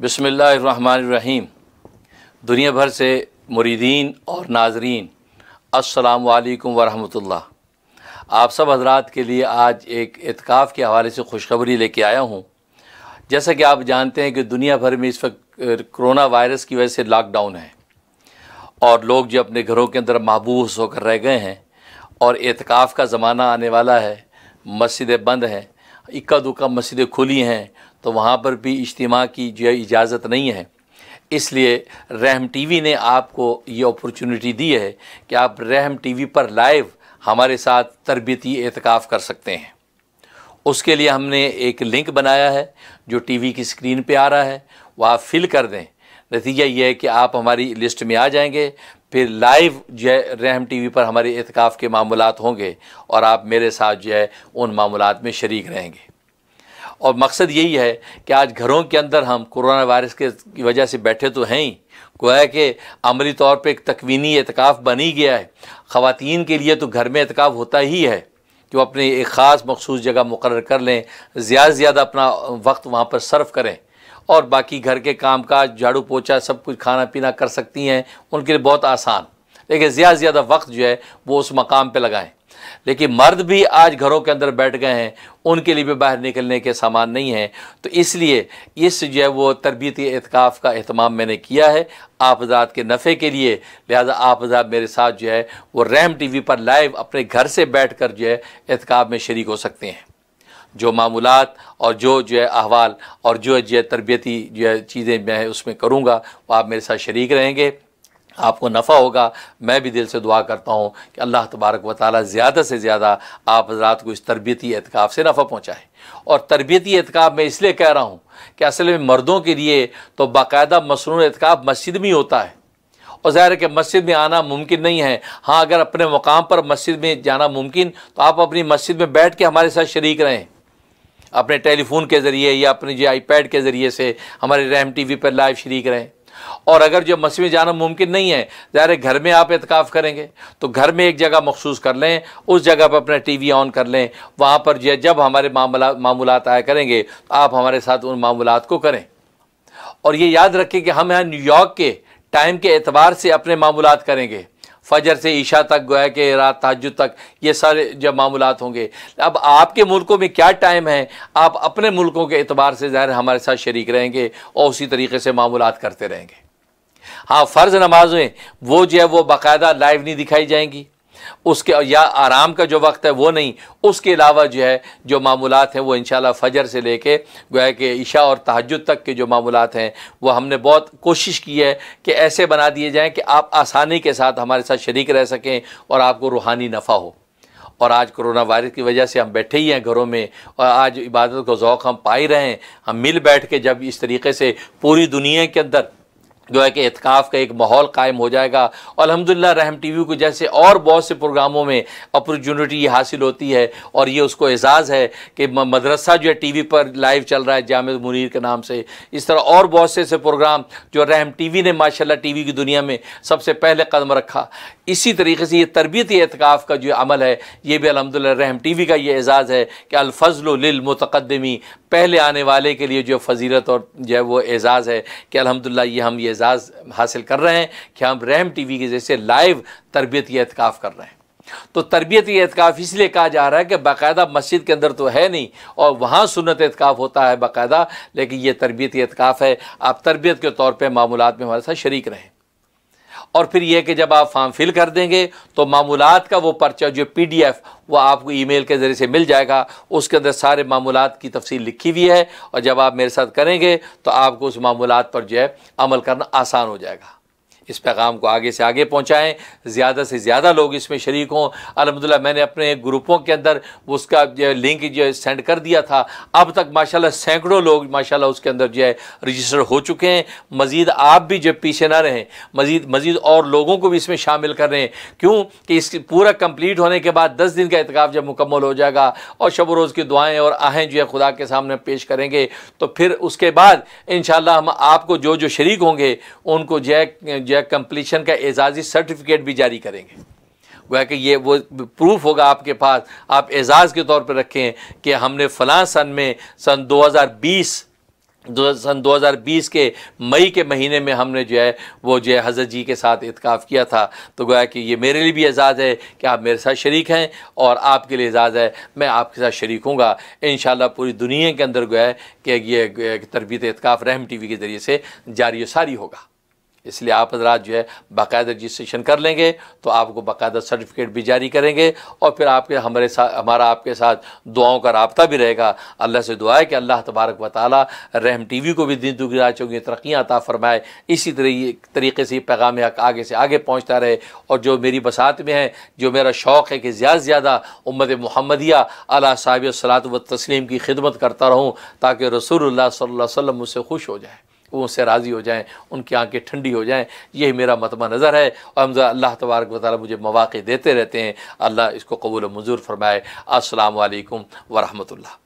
بسم اللہ الرحمن الرحیم۔ دنیا بھر سے مریدین اور ناظرین، السلام علیکم ورحمۃ اللہ آپ سب حضرات کے لیے آج ایک اعتکاف کے حوالے سے خوشخبری لے کے آیا ہوں۔ جیسا کہ آپ جانتے ہیں کہ دنیا بھر میں اس وقت کرونا وائرس کی وجہ سے لاک ڈاؤن ہے اور لوگ جو اپنے گھروں کے اندر محبوس ہو کر رہ گئے ہیں اور اعتکاف کا زمانہ آنے والا ہے، مسجدیں بند ہیں، اکا دکا مسجدیں کھلی ہیں تو وہاں پر بھی اجتماع کی جو اجازت نہیں ہے۔ اس لیے رحم ٹی وی نے آپ کو یہ اپرچونٹی دی ہے کہ آپ رحم ٹی وی پر لائیو ہمارے ساتھ تربیتی اعتکاف کر سکتے ہیں۔ اس کے لیے ہم نے ایک لنک بنایا ہے جو ٹی وی کی سکرین پہ آ رہا ہے۔ وہ آپ فل کر دیں۔ نتیجہ یہ ہے کہ آپ ہماری لسٹ میں آ جائیں گے۔ پھر لائیو جو ہے رحم ٹی وی پر ہمارے اعتکاف کے معاملات ہوں گے اور آپ میرے ساتھ جو ہے ان معاملات میں شریک رہیں گے۔ اور مقصد یہی ہے کہ آج گھروں کے اندر ہم کرونا وائرس کے کی وجہ سے بیٹھے تو ہیں ہی۔ گویا کہ عملی طور پہ ایک تکوینی اعتکاف بنی گیا ہے۔ خواتین کے لیے تو گھر میں اعتکاف ہوتا ہی ہے کہ وہ اپنی ایک خاص مخصوص جگہ مقرر کر لیں، زیادہ سے زیادہ اپنا وقت وہاں پر صرف کریں۔ اور باقی گھر کے کام کاج، جھاڑو پوچھا، سب کچھ کھانا پینا کر سکتی ہیں، ان کے لیے بہت آسان۔ لیکن زیادہ سے زیادہ وقت جو ہے وہ اس مقام پہ لگائیں۔ لیکن مرد بھی آج گھروں کے اندر بیٹھ گئے ہیں، ان کے لیے بھی باہر نکلنے کے سامان نہیں ہیں۔ تو اس لیے اس جو ہے وہ تربیتی اعتکاف کا اہتمام میں نے کیا ہے۔ آپ حضرات کے نفع کے لیے، لہذا آپ حضرات میرے ساتھ جو ہے وہ رحم ٹی وی پر لائیو اپنے گھر سے بیٹھ کر جو ہے اعتکاف میں شریک ہو سکتے ہیں۔ جو معمولات اور جو جو ہے احوال اور جو جو ہے تربیتی جو ہے چیزیں میں اس میں کروں گا، وہ آپ میرے ساتھ شریک رہیں گے۔ آپ کو نفع ہوگا، میں بھی دل سے دعا کرتا ہوں کہ اللہ تبارک و تعالیٰ زیادہ سے زیادہ آپ حضرات کو اس تربیتی اعتکاف سے نفع پہنچائے۔ اور تربیتی اعتکاف میں اس لیے کہہ رہا ہوں کہ اصل میں مردوں کے لیے تو باقاعدہ مصنوع اعتکاف مسجد میں ہی ہوتا ہے۔ اور ظاہر ہے کہ مسجد میں آنا ممکن نہیں ہے۔ ہاں اگر اپنے مقام پر مسجد میں جانا ممکن، تو آپ اپنی مسجد میں بیٹھ کے ہمارے ساتھ شریک رہیں۔ اپنے ٹیلی فون کے ذریعے یا اپنے جو آئی پیڈ کے ذریعے سے ہمارے رحم ٹی وی پر لائیو شریک رہیں۔ اور اگر جو مسجد جانا ممکن نہیں ہے، ظاہر ہے گھر میں آپ اعتکاف کریں گے، تو گھر میں ایک جگہ مخصوص کر لیں، اس جگہ پہ اپنا ٹی وی آن کر لیں، وہاں پر جو جب ہمارے معاملات معمولات آیا کریں گے، تو آپ ہمارے ساتھ ان معمولات کو کریں۔ اور یہ یاد رکھیں کہ ہم یہاں نیو یارک کے ٹائم کے اعتبار سے اپنے معمولات کریں گے۔ فجر سے عشاء تک گویا کہ رات تحجد تک، یہ سارے جب معمولات ہوں گے۔ اب آپ کے ملکوں میں کیا ٹائم ہے؟ آپ اپنے ملکوں کے اعتبار سے ظاہر ہمارے ساتھ شریک رہیں گے اور اسی طریقے سے معمولات کرتے رہیں گے۔ ہاں فرض نمازیں، وہ جو ہے وہ باقاعدہ لائیو نہیں دکھائی جائیں گی۔ اس کے یا آرام کا جو وقت ہے وہ نہیں۔ اس کے علاوہ جو ہے، جو معمولات ہیں وہ انشاءاللہ فجر سے لے کے گویا کہ عشاء اور تحجد تک کے جو معمولات ہیں، وہ ہم نے بہت کوشش کی ہے کہ ایسے بنا دیے جائیں کہ آپ آسانی کے ساتھ ہمارے ساتھ شریک رہ سکیں اور آپ کو روحانی نفع ہو۔ اور آج کرونا وائرس کی وجہ سے ہم بیٹھے ہی ہیں گھروں میں، اور آج عبادت کو ذوق ہم پائی رہے ہیں۔ ہم مل بیٹھ کے جب اس طریقے سے پوری دنیا کے اندر جو ہے کہ اتقاف کا ایک ماحول قائم ہو جائے گا۔ الحمدللہ رحم ٹی وی کو جیسے اور بہت سے پروگراموں میں اپرچونٹی یہ حاصل ہوتی ہے اور یہ اس کو اعزاز ہے کہ مدرسہ جو ہے ٹی وی پر لائیو چل رہا ہے جامع منیر کے نام سے۔ اس طرح اور بہت سے ایسے پروگرام جو رحم ٹی وی نے ماشاءاللہ ٹی وی کی دنیا میں سب سے پہلے قدم رکھا۔ اسی طریقے سے یہ تربیتی اعتکاف کا جو عمل ہے، یہ بھی الحمدللہ رحم ٹی وی کا یہ اعزاز ہے کہ الفضل للمتقدمی پہلے آنے والے کے لیے جو فضیلت اور جو ہے وہ اعزاز ہے کہ الحمدللہ یہ ہم یہ اعزاز حاصل کر رہے ہیں کہ ہم رحم ٹی وی کے جیسے لائیو تربیتی اعتکاف کر رہے ہیں۔ تو تربیتی اعتکاف اس لیے کہا جا رہا ہے کہ باقاعدہ مسجد کے اندر تو ہے نہیں اور وہاں سنت اعتکاف ہوتا ہے باقاعدہ، لیکن یہ تربیتی اعتکاف ہے۔ آپ تربیت کے طور پہ معمولات میں ہمارے ساتھ شریک رہیں۔ اور پھر یہ کہ جب آپ فارم فل کر دیں گے تو معمولات کا وہ پرچہ جو پی ڈی ایف وہ آپ کو ای میل کے ذریعے سے مل جائے گا، اس کے اندر سارے معمولات کی تفصیل لکھی ہوئی ہے اور جب آپ میرے ساتھ کریں گے تو آپ کو اس معمولات پر جو ہے عمل کرنا آسان ہو جائے گا۔ اس پیغام کو آگے سے آگے پہنچائیں۔ زیادہ سے زیادہ لوگ اس میں شریک ہوں۔ الحمدللہ میں نے اپنے گروپوں کے اندر اس کا جو لنک جو ہے سینڈ کر دیا تھا۔ اب تک ماشاءاللہ سینکڑوں لوگ ماشاءاللہ اس کے اندر جو ہے رجسٹر ہو چکے ہیں۔ مزید آپ بھی جو پیچھے نہ رہیں۔ مزید مزید اور لوگوں کو بھی اس میں شامل کر رہے ہیں۔ کیوں؟ کہ اس پورا کمپلیٹ ہونے کے بعد دس دن کا اعتکاف جب مکمل ہو جائے گا اور شب و روز کی دعائیں اور آہیں جو ہے خدا کے سامنے پیش کریں گے، تو پھر اس کے بعد انشاءاللہ ہم آپ کو جو جو شریک ہوں گے، ان کو جو ہے جو ہے کمپلیشن کا اعزازی سرٹیفکیٹ بھی جاری کریں گے۔ گویا کہ یہ وہ پروف ہوگا آپ کے پاس، آپ اعزاز کے طور پہ رکھیں کہ ہم نے فلاں سن میں سن دو ہزار بیس دو سن دو ہزار بیس کے مئی کے مہینے میں ہم نے جو ہے وہ جو ہے حضرت جی کے ساتھ اتکاف کیا تھا۔ تو گویا کہ یہ میرے لیے بھی اعزاز ہے کہ آپ میرے ساتھ شریک ہیں اور آپ کے لیے اعزاز ہے، میں آپ کے ساتھ شریک ہوں گا۔ انشاءاللہ پوری دنیا کے اندر گویا ہے کہ یہ تربیت اتکاف رحم ٹی وی کے ذریعے سے جاری و ساری ہوگا۔ اس لیے آپ حضرات جو ہے باقاعدہ رجسٹریشن کر لیں گے تو آپ کو باقاعدہ سرٹیفکیٹ بھی جاری کریں گے اور پھر آپ کے ہمارے ساتھ ہمارا آپ کے ساتھ دعاؤں کا رابطہ بھی رہے گا۔ اللہ سے دعا ہے کہ اللہ تبارک و تعالیٰ رحم ٹی وی کو بھی دن دگنا چونگی ترقیاں عطا فرمائے۔ اسی طریقے سے یہ پیغام حق آگے سے آگے پہنچتا رہے اور جو میری بسات میں ہے جو میرا شوق ہے کہ زیادہ سے زیادہ امت محمدیہ اللہ صاحب الصلاۃ و تسلیم کی خدمت کرتا رہوں تاکہ رسول اللہ صلی اللہ علیہ وسلم مجھ سے خوش ہو جائے۔ وہ سے راضی ہو جائیں، ان کی آنکھیں ٹھنڈی ہو جائیں، یہی میرا متمع نظر ہے۔ اور ہم اللہ تبارک و تعالیٰ مجھے مواقع دیتے رہتے ہیں۔ اللہ اس کو قبول و منظور فرمائے۔ السلام علیکم ورحمۃ اللہ۔